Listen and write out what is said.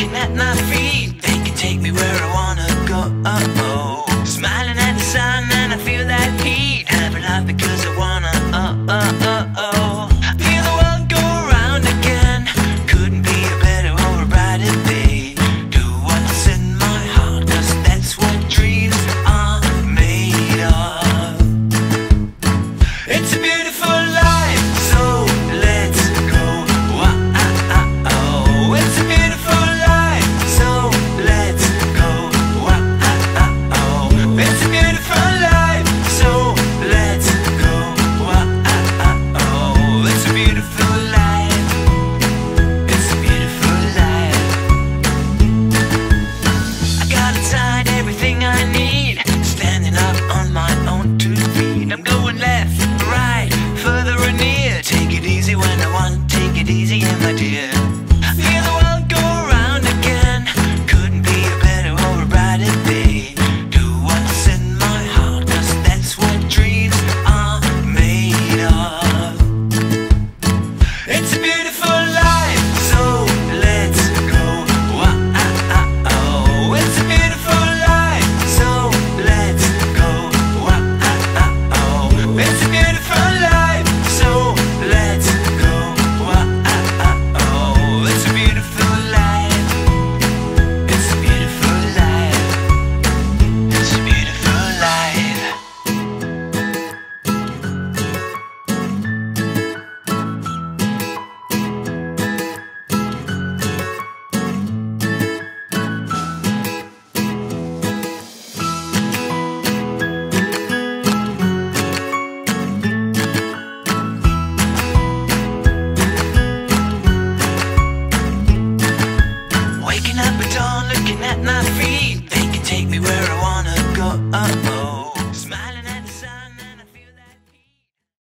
Kicking at my feet, they can take me where I wanna go. Oh, oh. Smiling at the sun, and I feel that heat. Have a life because I wanna. Oh, oh, oh, oh. Feel the world go again. Couldn't be a better or brighter day. Do what's in my that's what dreams are made of. It's a beautiful. It's beautiful. not